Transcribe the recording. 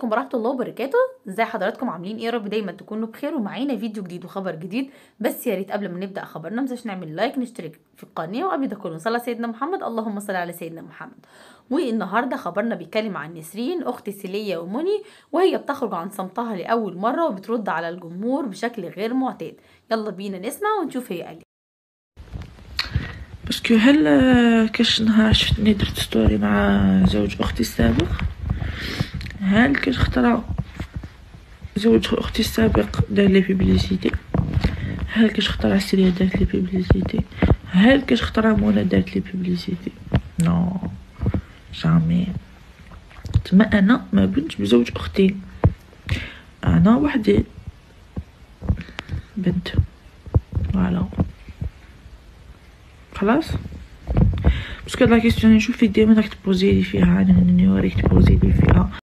عليكم ورحمة الله وبركاته. ازي حضراتكم عاملين؟ إيه يا رب دايما تكونوا بخير ومعانا فيديو جديد وخبر جديد. بس يا ريت قبل ما نبدأ خبرنا متنساش نعمل like نشترك في القناة وقبل ده كله على سيدنا محمد. اللهم صل على سيدنا محمد. والنهاردة خبرنا بيتكلم عن نسرين أخت سيليا ومنى وهي بتخرج عن صمتها لأول مرة وبترد على الجمهور بشكل غير معتاد. يلا بينا نسمع ونشوف هي قالت parce que هل كاش نهار شفتني درت story مع زوج أختي السابق؟ هل كاش خطرة زوج أختي السابق دار لي publicité هل كاش خطرة سيليا دارت لي publicité هل كاش خطرة منى دارت لي publicité non jamais تما أنا ما بنتش بزوج أختي. أنا وحدي. بنت. voilà خلاص؟ parce que la question نشوف فيك ديما راك ت poser لي فيها أنا نوريك ت poser لي فيها.